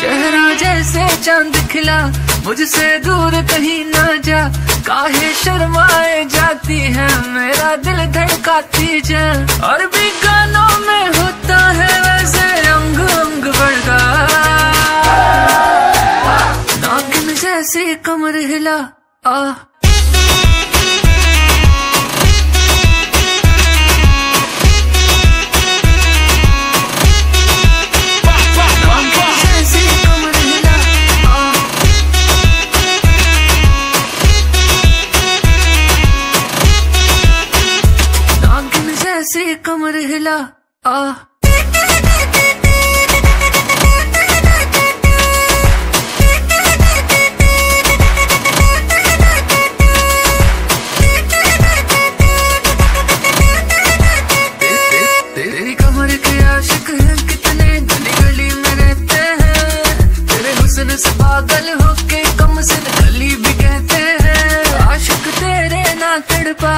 से चाँद खिला, मुझसे दूर कहीं ना जा। काहे शर्माए जाती है, मेरा दिल धड़काती जा। और भी गानों में होता है वैसे अंग अंग बढ़गा नागिन जैसे कमर हिला, आ। हैं तेरे हुस्न से पागल होके कम से गली भी कहते हैं, आशिक तेरे ना तड़पा